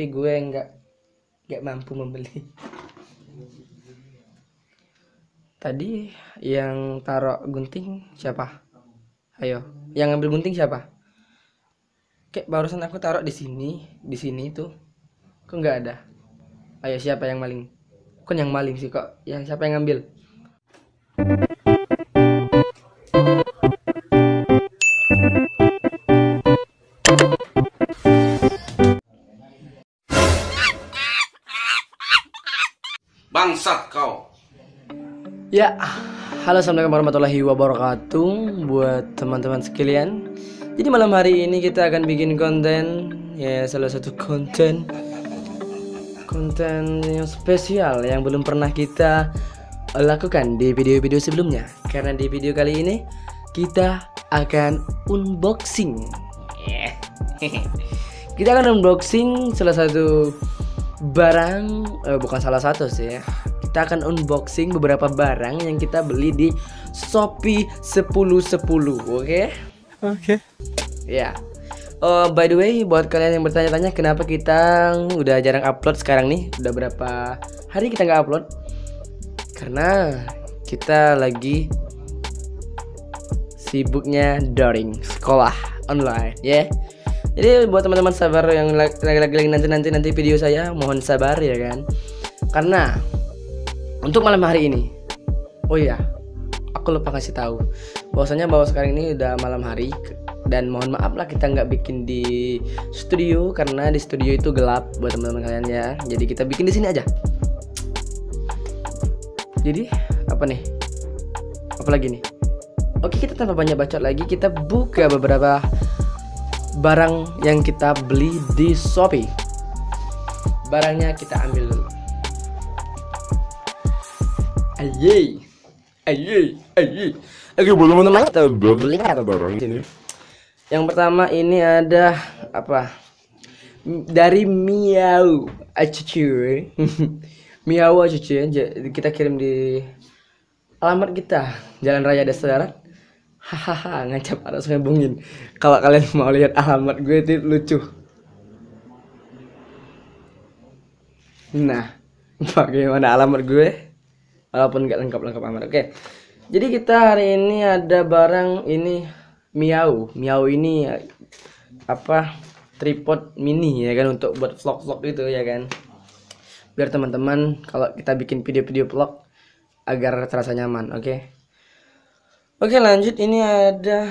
tapi gue nggak nggak mampu membeli. Tadi yang taruh gunting siapa? Ayo. Yang ngambil gunting siapa? Kayak barusan aku taruh di sini di sini tuh. Kok nggak ada? Ayo siapa yang maling? Bukan yang maling sih kok. Yang siapa yang ngambil Ya, halo assalamualaikum warahmatullahi wabarakatuh buat teman-teman sekalian. Jadi malam hari ini kita akan bikin konten, ya salah satu konten konten yang spesial yang belum pernah kita lakukan di video-video sebelumnya. Karena di video kali ini kita akan unboxing. Kita akan unboxing salah satu barang, eh, bukan salah satu sih ya kita akan unboxing beberapa barang yang kita beli di Shopee 1010, oke? Oke. Ya. Oh, by the way, buat kalian yang bertanya-tanya kenapa kita udah jarang upload sekarang nih, udah berapa hari kita nggak upload? Karena kita lagi sibuknya daring sekolah online, ya. Jadi buat teman-teman sabar yang lagi-lagi nanti nanti nanti video saya, mohon sabar ya kan. Karena untuk malam hari ini oh iya aku lupa kasih tahu. Bahwasanya bahwa sekarang ini udah malam hari dan mohon maaf lah kita nggak bikin di studio karena di studio itu gelap buat teman-teman kalian ya. Jadi kita bikin di sini aja. Jadi apa nih? Apa lagi nih? Oke kita tanpa banyak bacot lagi kita buka beberapa barang yang kita beli di Shopee. Barangnya kita ambil dulu Aye. Aye. Aye. Oke, belum teman kita beli ada barang ini. Yang pertama ini ada apa? Dari Miau Acucu. Miau Acucu. Kita kirim di alamat kita Jalan Raya Desa. Hahaha, ngacap harus ngebungin. Kalau kalian mau lihat alamat gue itu lucu. Nah, bagaimana alamat gue? Walaupun nggak lengkap-lengkap amat. Oke. Jadi kita hari ini ada barang ini Miau. Miau ini apa? Tripod mini ya kan untuk buat vlog-vlog itu ya kan. Biar teman-teman kalau kita bikin video-video vlog agar terasa nyaman, oke? Oke, lanjut ini ada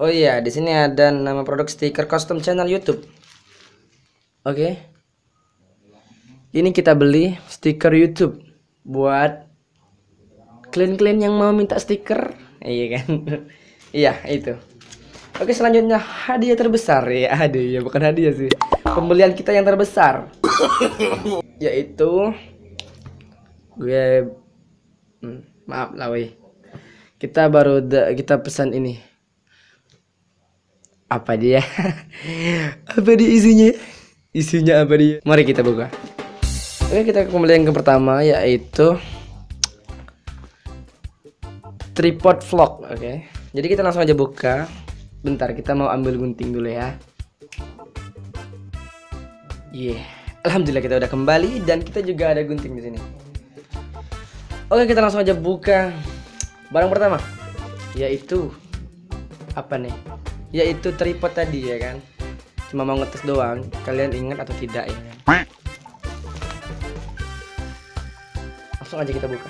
Oh iya, di sini ada nama produk stiker custom channel YouTube. Oke ini kita beli stiker YouTube buat klien-klien yang mau minta stiker. Iya kan? Iya itu. Oke selanjutnya hadiah terbesar. Ya hadiah ya bukan hadiah sih. Pembelian kita yang terbesar. Yaitu gue hmm, maaf lah kita baru kita pesan ini. Apa dia? Apa dia isinya? Isinya apa dia? Mari kita buka Oke kita ke pembelian yang pertama yaitu tripod vlog oke. Jadi kita langsung aja buka. Bentar kita mau ambil gunting dulu ya. Yeah alhamdulillah kita udah kembali dan kita juga ada gunting di sini. Oke kita langsung aja buka. Barang pertama yaitu apa nih? Yaitu tripod tadi ya kan? Cuma mau ngetes doang kalian ingat atau tidak ya langsung aja kita buka.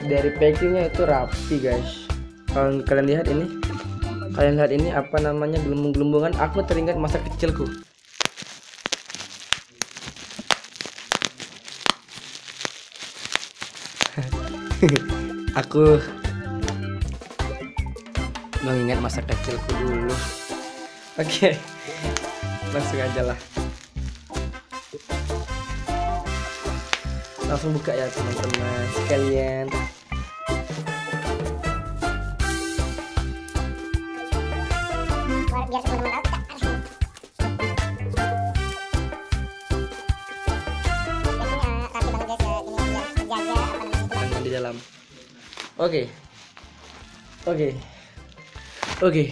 Dari packingnya itu rapi guys. Kalau kalian lihat ini kalian lihat ini apa namanya gelembung-gelembungan aku teringat masa kecilku. Aku mengingat masa kecilku dulu oke okay. langsung aja lah langsung buka ya teman-teman sekalian tahu dalam. Oke. Oke. Oke.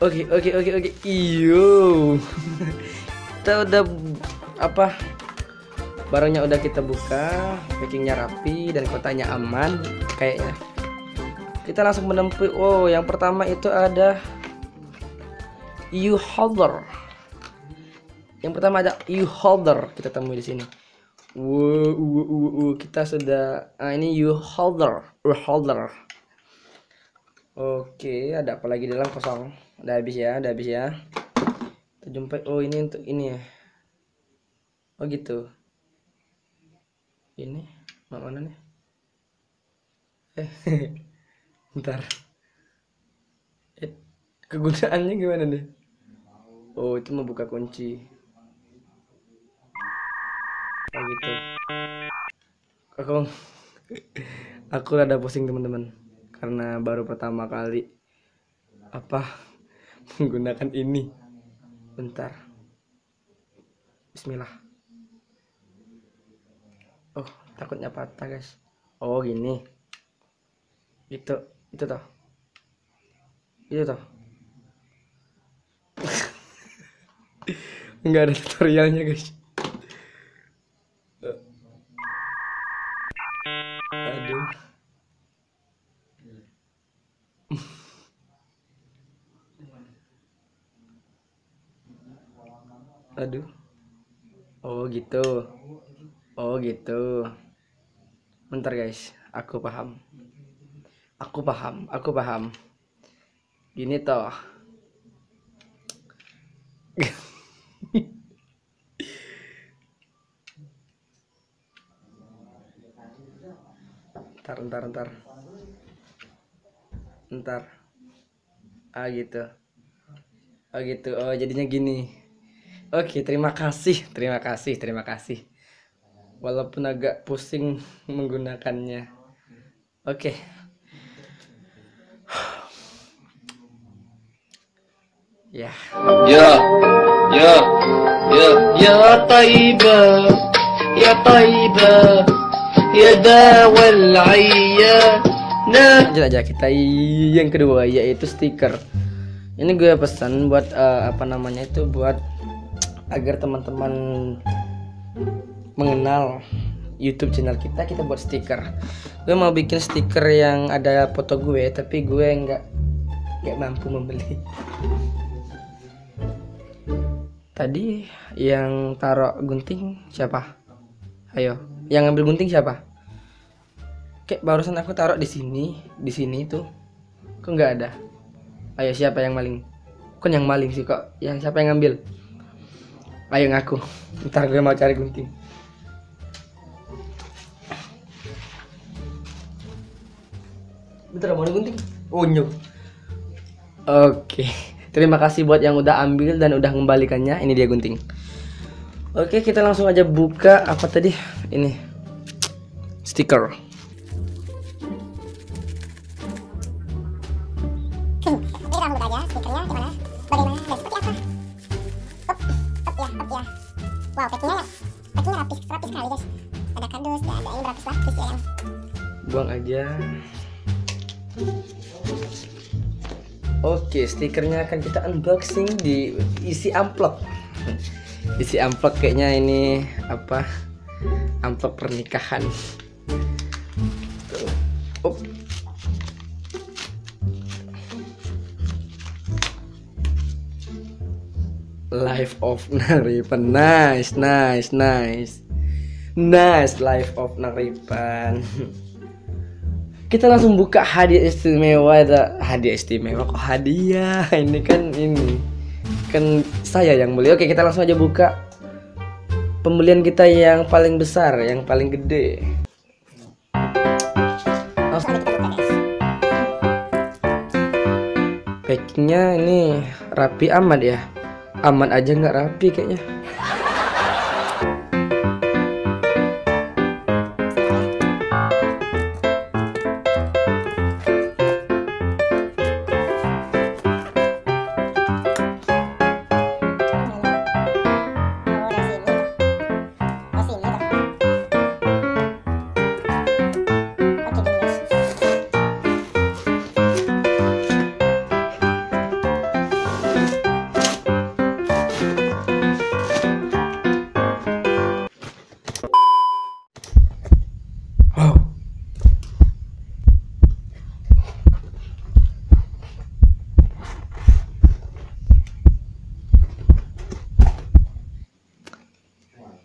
Oke, oke, oke, oke. Iyo. kita udah apa? Barangnya udah kita buka, packingnya rapi dan kotanya aman kayaknya. Kita langsung menempuh. Oh, yang pertama itu ada U holder. Yang pertama ada U holder kita temui di sini. Wow, wow, wow, wow. kita sudah ah, ini U holder, U holder. Oke, ada apa lagi dalam kosong? Udah habis ya, udah habis ya. Kita jumpai. Oh, ini untuk ini ya. Oh gitu. Ini mak mana nih? Eh, ntar. Eh, kegunaannya gimana nih? Oh, itu mau buka kunci. Oh gitu. Aku aku rada pusing teman-teman karena baru pertama kali apa menggunakan ini. Bentar. Bismillah. Oh, takutnya patah, guys. Oh, gini. Itu, itu toh. Itu toh. Enggak ada tutorialnya, guys. Aduh. Aduh. Oh, gitu. Oh, gitu. Bentar, guys. Aku paham. Aku paham, aku paham. Gini toh. ntar ntar ntar ntar ah gitu oh gitu oh jadinya gini oke terima kasih terima kasih terima kasih walaupun agak pusing menggunakannya oke ya Ya, ya, ya, يا طيبة يا طيبة يا داوى العيان lanjut aja kita yang kedua yaitu stiker ini gue pesan buat eh, apa namanya itu buat agar teman-teman mengenal YouTube channel kita kita buat stiker. Gue mau bikin stiker yang ada foto gue tapi gue nggak nggak mampu membeli. Tadi yang taruh gunting siapa? Ayo yang ngambil gunting siapa? Kayak barusan aku taruh di sini di sini tuh. Kok nggak ada? Ayo siapa yang maling? Kan yang maling sih kok yang siapa yang ngambil ayo ngaku. Ntar gue mau cari gunting. Bentar mau gunting? Oh oke. Terima kasih buat yang udah ambil dan udah mengembalikannya ini dia gunting. Oke kita langsung aja buka apa tadi? Ini. Stiker Wow, packingnya packingnya rapi, rapi sekali guys. Ada kardus, ada, ada ini berapis lapis ya yang buang aja. Oke stikernya akan kita unboxing di isi amplop. Isi amplop kayaknya ini apa? Amplop pernikahan Life of Naripan nice nice nice. Nice life of Naripan kita langsung buka hadiah istimewa ada hadiah istimewa kok hadiah? Ini kan ini. Kan saya yang beli. Oke kita langsung aja buka. Pembelian kita yang paling besar yang paling gede. Packingnya ini rapi amat ya aman aja nggak rapi kayaknya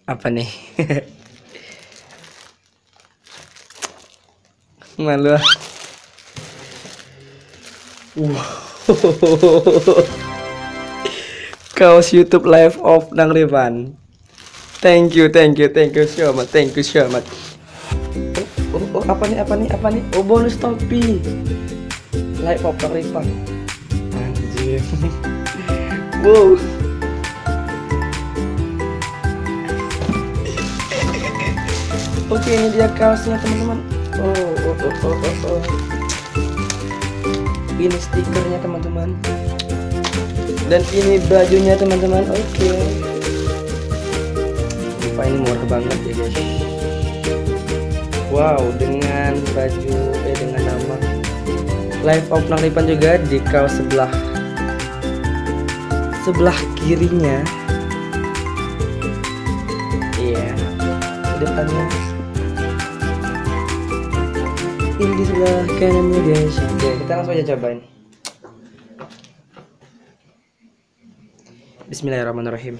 Apa nih? Malu. ah. Kaos YouTube live of Nang Rivan. Thank you, thank you, thank you so much, thank you so much. Oh, oh, oh, apa nih, apa nih, apa nih? Oh, bonus topi. Live of Nang Rivan. Anjir. wow. Oke, ini dia kaosnya teman-teman. Oh, oh, oh, oh, oh, oh. Ini stikernya teman-teman. Dan ini bajunya teman-teman. Oke. Wah, ini murah banget ya guys. Wow, dengan baju eh dengan nama Live of Nangripan juga di kaos sebelah sebelah kirinya. Iya. Di depannya ini di sebelah kanannya guys oke kita langsung aja cobain. Bismillahirrahmanirrahim.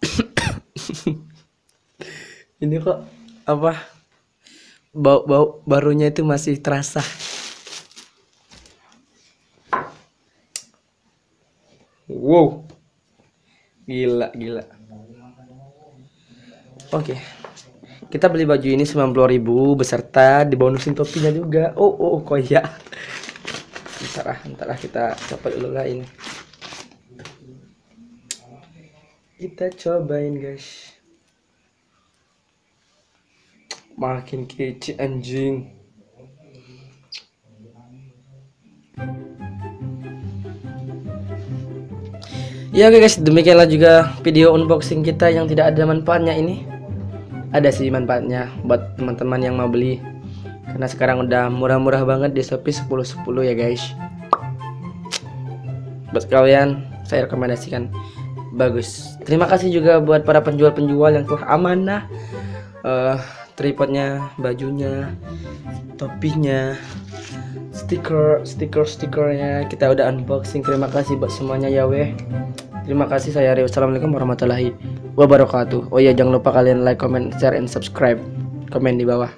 Ini kok apa? Bau bau barunya itu masih terasa. Wow Gila, gila. Oke. Kita beli baju ini 90.000 beserta dibonusin topinya juga. Oh, oh, kok ya. Bentar ah, bentar ah kita coba dulu lah ini. Kita cobain, guys. Makin kece anjing. Ya oke guys, demikianlah juga video unboxing kita yang tidak ada manfaatnya ini. Ada sih manfaatnya buat teman-teman yang mau beli. Karena sekarang udah murah-murah banget di Shopee 10-10 ya guys. Buat kalian, saya rekomendasikan bagus. Terima kasih juga buat para penjual-penjual yang telah amanah eh, tripodnya, bajunya, topinya, stiker, stiker, stikernya kita udah unboxing. Terima kasih buat semuanya ya weh. Terima kasih saya Rio. Assalamualaikum warahmatullahi wabarakatuh. Oh iya jangan lupa kalian like, comment, share, and subscribe. Komen di bawah.